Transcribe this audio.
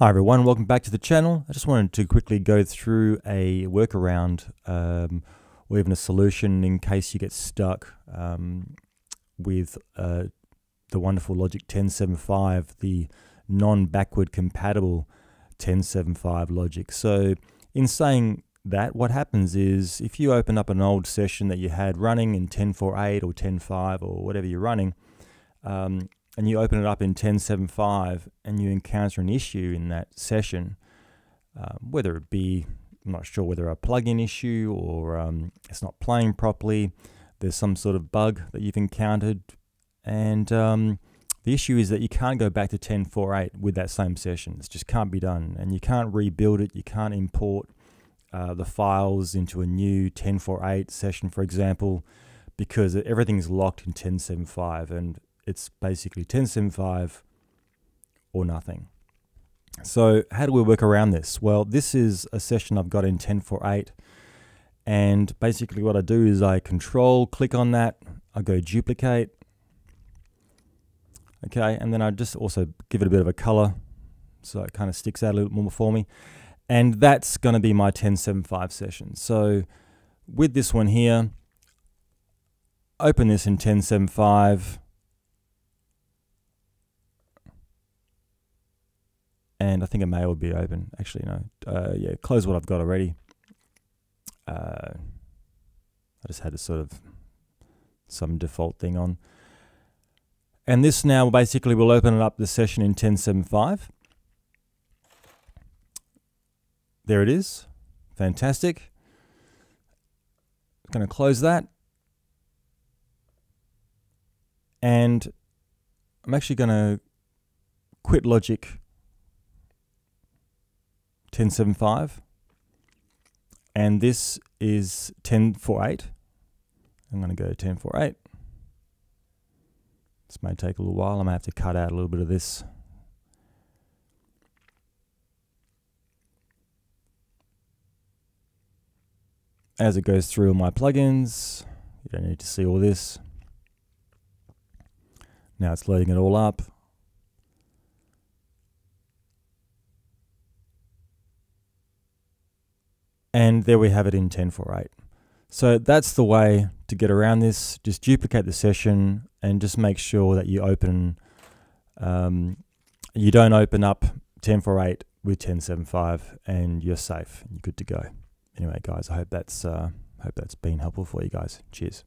Hi everyone, welcome back to the channel. I just wanted to quickly go through a workaround um, or even a solution in case you get stuck um, with uh, the wonderful Logic 1075, the non-backward compatible 1075 logic. So in saying that, what happens is if you open up an old session that you had running in 1048 or 10.5 or whatever you're running, um, and you open it up in 10.7.5 and you encounter an issue in that session, uh, whether it be, I'm not sure whether a plugin issue or um, it's not playing properly, there's some sort of bug that you've encountered, and um, the issue is that you can't go back to 10.4.8 with that same session. It just can't be done, and you can't rebuild it, you can't import uh, the files into a new 10.4.8 session, for example, because everything's locked in 10.7.5, and it's basically 10.7.5 or nothing. So how do we work around this? Well, this is a session I've got in 10.4.8 and basically what I do is I control click on that, I go duplicate, okay, and then I just also give it a bit of a color so it kind of sticks out a little more for me. And that's going to be my 10.7.5 session. So with this one here, open this in 10.7.5 and I think a may would be open. Actually, no. Uh, yeah, close what I've got already. Uh, I just had a sort of some default thing on. And this now basically will open it up the session in 10.7.5. There it is. Fantastic. Going to close that. And I'm actually going to quit Logic 1075 and this is 1048 I'm going to go 1048 this may take a little while. I may have to cut out a little bit of this. As it goes through all my plugins you don't need to see all this. Now it's loading it all up And there we have it in 10.4.8. So that's the way to get around this. Just duplicate the session and just make sure that you open, um, you don't open up 10.4.8 with 10.7.5 and you're safe. You're good to go. Anyway, guys, I hope that's, uh, hope that's been helpful for you guys. Cheers.